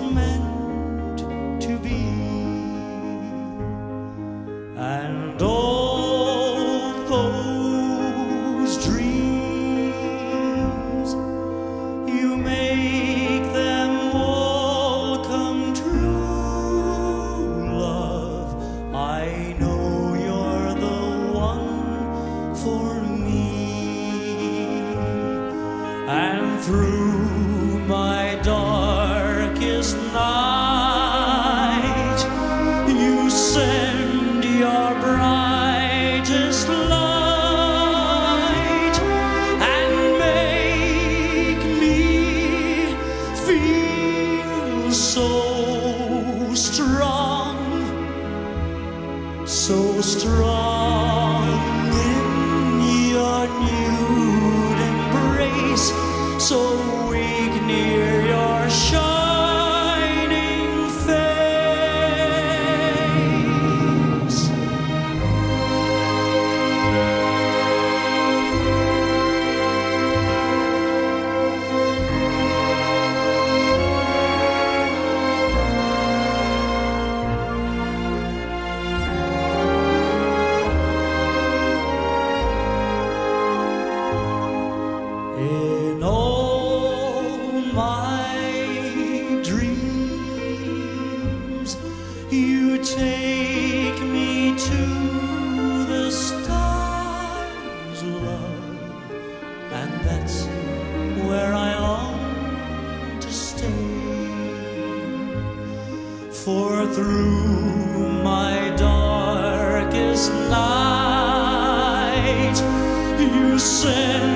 was meant to be. And all those dreams, you make them all come true, love. I know you're the one for me. And through my dark so strong in your nude embrace, so weak near. You take me to the stars, love, and that's where I long to stay. For through my darkest night, you send.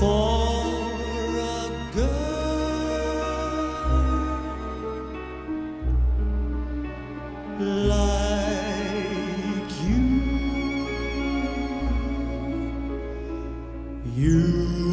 like you. You.